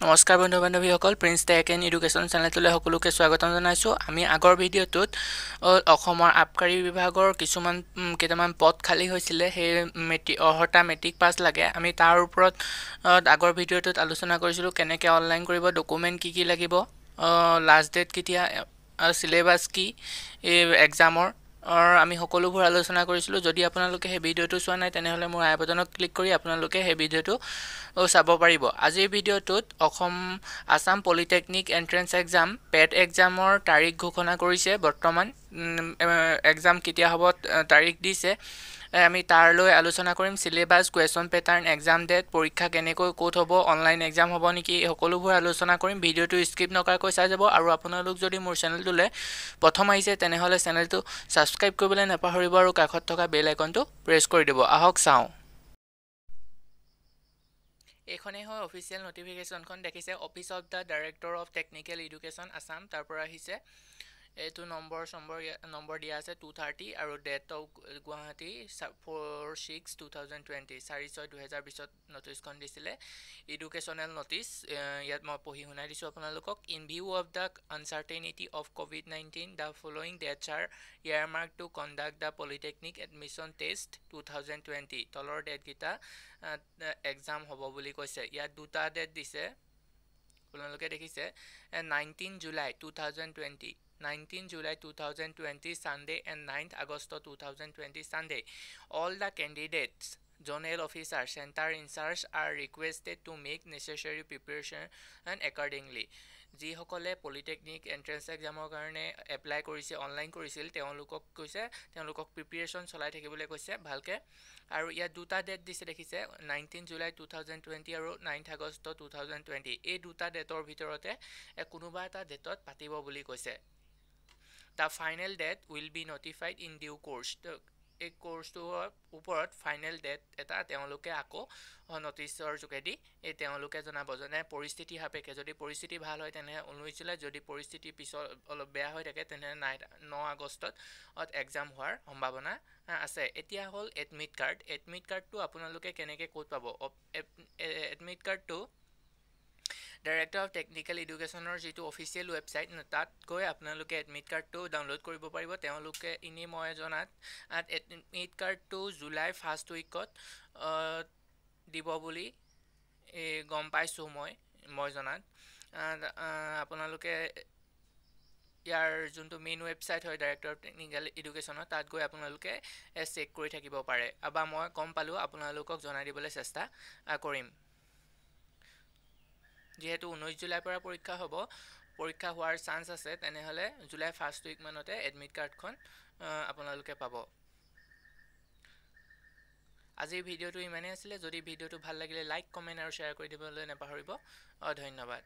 নমস্কাৰ বন্ধু বান্ধৱীসকল প্ৰিন্স টেক এণ্ড এডুকেশ্যন চেনেলটোলৈ সকলোকে স্বাগতম জনাইছোঁ। আমি আগৰ ভিডিঅ'টোত অসমৰ আবকাৰী বিভাগৰ কিছুমান কেইটামান পদ খালী হৈছিলে। সেই মেট্ৰিক অৰ্হতা মেট্ৰিক পাছ লাগে। আমি তাৰ ওপৰত আগৰ ভিডিঅ'টোত আলোচনা কৰিছিলোঁ কেনেকৈ অনলাইন কৰিব ডকুমেণ্ট কি কি লাগিব লাষ্ট ডেট কেতিয়া চিলেবাছ কি এই এক্সামৰ আমি সকলোবোৰ আলোচনা কৰিছিলোঁ। যদি আপোনালোকে সেই ভিডিঅ'টো চোৱা নাই তেনেহ'লে মোৰ আই বটনত ক্লিক কৰি আপোনালোকে সেই ভিডিঅ'টো চাব পাৰিব। আজিৰ ভিডিঅ'টোত Assam Assam polytechnic entrance exam PAT এক্সামৰ তাৰিখ ঘোষণা কৰিছে। বৰ্তমান এক্সাম কেতিয়া হ'ব তাৰিখ দিছে। আমি তাৰলৈ আলোচনা কৰিম syllabus question pattern exam date পৰীক্ষা কেনেকৈ ক'ত হ'ব অনলাইন এক্সাম হ'ব নেকি সকলোবোৰ আলোচনা কৰিম। ভিডিঅ'টো স্কিপ নকৰাকৈ চাই যাব আৰু আপোনালোক যদি মোৰ চেনেলটোলৈ প্ৰথম আহিছে তেনেহ'লে চেনেলটো ছাবস্ক্ৰাইব কৰিবলৈ নাপাহৰিব আৰু কাষত থকা বেল আইকনটো প্ৰেছ কৰি দিব। আহক চাওঁ। এইখনেই হয় অফিচিয়েল নটিফিকেশ্যনখন দেখিছে office of the director of technical education Assam তাৰ পৰা আহিছে। এইটো নম্বৰ চম্বৰ নম্বৰ দিয়া আছে টু থাৰ্টি আৰু date of Guwahati for six two thousand twenty চাৰি ছয় দুহেজাৰ বিছত নটিছখন দিছিলে। এডুকেশ্যনেল নটিছ ইয়াত মই পঢ়ি শুনাই দিছোঁ আপোনালোকক। In view of the uncertainty of COVID nineteen the following dates are earmark to conduct the polytechnic admission test two thousand twenty তলৰ ডেটকেইটা এক্সাম হ'ব বুলি কৈছে। ইয়াত দুটা ডেট দিছে। আপোনালোকে দেখিছে nineteen July two thousand twenty 19 July 2020 Sunday and 9th August 2020 Sunday. All the candidates, zonal officers, center in charge are requested to make necessary preparation and accordingly. যিসকলে পলিটেকনিক এণ্ট্ৰেঞ্চ এক্সামৰ কাৰণে এপ্লাই কৰিছে online কৰিছিল তেওঁলোকক কৈছে তেওঁলোকক preparation চলাই থাকিবলৈ কৈছে ভালকৈ আৰু ইয়াত দুটা ডেট দিছে দেখিছে nineteen July two thousand twenty আৰু ninth August two thousand twenty এই দুটা ডেটৰ ভিতৰতে কোনোবা এটা ডেটত পাতিব বুলি কৈছে the final date will be notified in due course এই কোৰ্চটোৰ ওপৰত ফাইনেল ডেট এটা তেওঁলোকে আকৌ নটিছৰ যোগেদি এই তেওঁলোকে জনাব যেনে পৰিস্থিতি সাপেক্ষে যদি পৰিস্থিতি ভাল হয় তেনে ঊনৈছ জুলাই যদি পৰিস্থিতি পিছত অলপ বেয়া হৈ থাকে তেনে নাই ন আগষ্টত এক্সাম হোৱাৰ সম্ভাৱনা আছে। এতিয়া হ'ল এডমিট কাৰ্ড এডমিট কাৰ্ডটো আপোনালোকে কেনেকৈ ক'ত পাব? এডমিট কাৰ্ডটো ডাইৰেক্টৰ অফ টেকনিকেল এডুকেশ্যনৰ যিটো অফিচিয়েল ৱেবছাইট তাত গৈ আপোনালোকে এডমিট কাৰ্ডটো ডাউনলোড কৰিব পাৰিব। তেওঁলোকে এনেই মই জনাত এডমিট কাৰ্ডটো জুলাই ফাৰ্ষ্ট উইকত দিব বুলি গম পাইছোঁ মই মই জনাত। আপোনালোকে ইয়াৰ যোনটো মেইন ৱেবছাইট হয় ডাইৰেক্টৰ অফ টেকনিকেল এডুকেশ্যনৰ তাত গৈ আপোনালোকে চেক কৰি থাকিব পাৰে। বা মই গম পালোঁ আপোনালোকক জনাই দিবলৈ চেষ্টা কৰিম। যিহেতু ঊনৈছ জুলাইৰ পৰা পৰীক্ষা হ'ব পৰীক্ষা হোৱাৰ চান্স আছে তেনেহ'লে জুলাই ফাৰ্ষ্ট উইকমানতে এডমিট কাৰ্ডখন আপোনালোকে পাব। আজিৰ ভিডিঅ'টো ইমানেই আছিলে যদি ভিডিঅ'টো ভাল লাগিলে লাইক কমেণ্ট আৰু শ্বেয়াৰ কৰি দিবলৈ নাপাহৰিব। ধন্যবাদ।